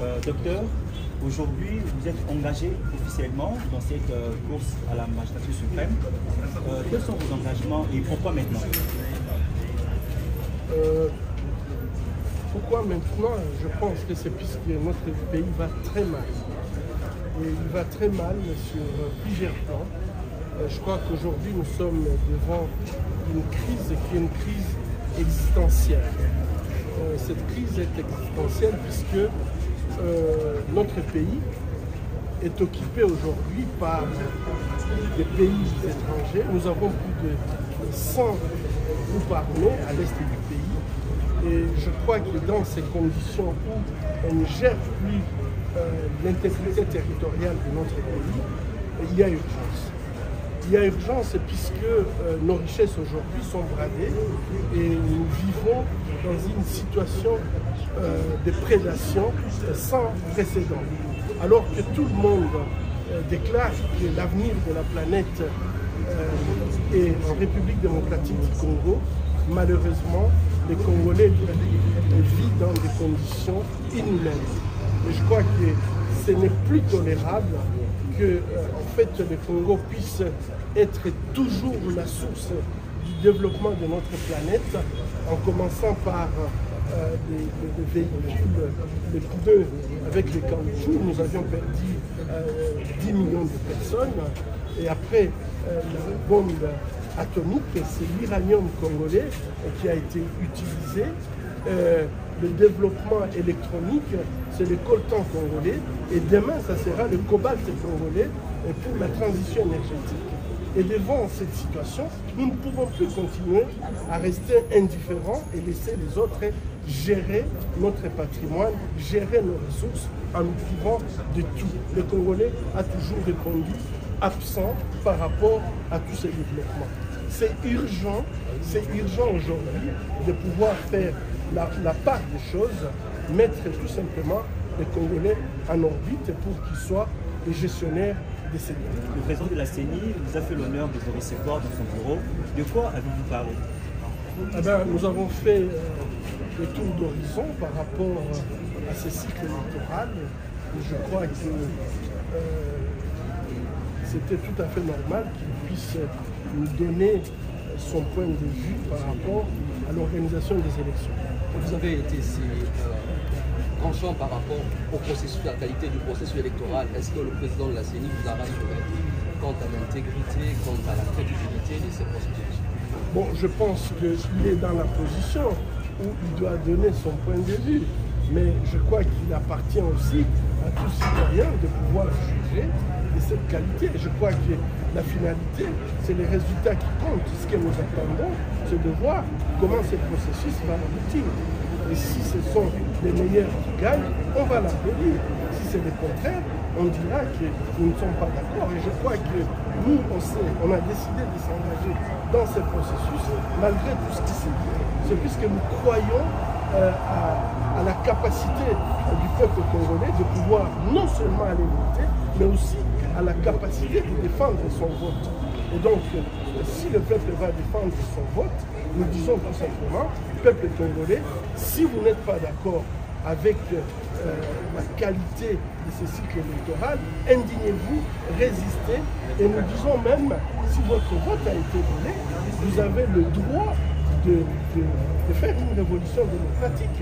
Euh, docteur, aujourd'hui, vous êtes engagé officiellement dans cette euh, course à la magistrature suprême. Euh, quels sont vos engagements et pourquoi maintenant? Pourquoi maintenant? Je pense que c'est puisque notre pays va très mal. Et il va très mal sur plusieurs plans. Je crois qu'aujourd'hui, nous sommes devant une crise qui est une crise existentielle. Cette crise est existentielle puisque euh, notre pays est occupé aujourd'hui par des pays étrangers. Nous avons plus de 100 groupes à l'est du pays. Et je crois que dans ces conditions où on ne gère plus euh, l'intégrité territoriale de notre pays, il y a urgence. Il y a urgence puisque euh, nos richesses aujourd'hui sont bradées et nous vivons dans une situation euh, de prédation sans précédent. Alors que tout le monde euh, déclare que l'avenir de la planète est en République démocratique du Congo, malheureusement, les Congolais vivent dans des conditions inhumaines. Et je crois que ce n'est plus tolérable que euh, en fait, le Congo puisse être toujours la source du développement de notre planète, en commençant par euh, des, des- véhicules, avec les caoutchoucs. Nous avions perdu euh, 10 millions de personnes. Et après, euh, la bombe atomique, c'est l'uranium congolais euh, qui a été utilisé. Le développement électronique, c'est le coltan congolais. Et demain, ça sera le cobalt congolais euh, pour la transition énergétique. Et devant cette situation, nous ne pouvons plus continuer à rester indifférents et laisser les autres gérer notre patrimoine, gérer nos ressources en nous privant de tout. Le Congolais a toujours répondu absent par rapport à tous ces développements. C'est urgent, c'est urgent aujourd'hui de pouvoir faire la, la part des choses, mettre tout simplement les Congolais en orbite pour qu'ils soient les gestionnaires de ces biens. Le président de la CENI vous a fait l'honneur de vous recevoir dans son bureau. De quoi avez-vous parlé? Eh ben, nous avons fait euh, le tour d'horizon par rapport euh, à ce cycle électoral. Et je crois que euh, c'était tout à fait normal qu'il puisse nous donner son point de vue par rapport à l'organisation des élections. Vous avez été si euh, tranchant par rapport au processus, la qualité du processus électoral. Est-ce que le président de la CENI vous a rassuré quant à l'intégrité, quant à la crédibilité de ces processus? Bon, je pense qu'il est dans la position où il doit donner son point de vue. Mais je crois qu'il appartient aussi à tout citoyen de pouvoir juger de cette qualité. Je crois que la finalité, c'est les résultats qui comptent. Ce que nous attendons, c'est de voir comment ce processus va aboutir. Et si ce sont les meilleurs qui gagnent, on va l'applaudir. Si c'est le contraire, on dira que nous ne sommes pas d'accord. Et je crois que nous, on, sait, on a décidé de s'engager dans ce processus malgré tout ce qui s'est dit. C'est puisque nous croyons euh, à, à la capacité euh, du peuple congolais de pouvoir non seulement aller voter, mais aussi à la capacité de défendre son vote. Et donc, euh, si le peuple va défendre son vote, nous disons tout simplement, peuple congolais, si vous n'êtes pas d'accord avec euh, la qualité de ce cycle électoral, indignez-vous, résistez, et nous disons même, si votre vote a été donné, vous avez le droit de, de- de faire une révolution démocratique.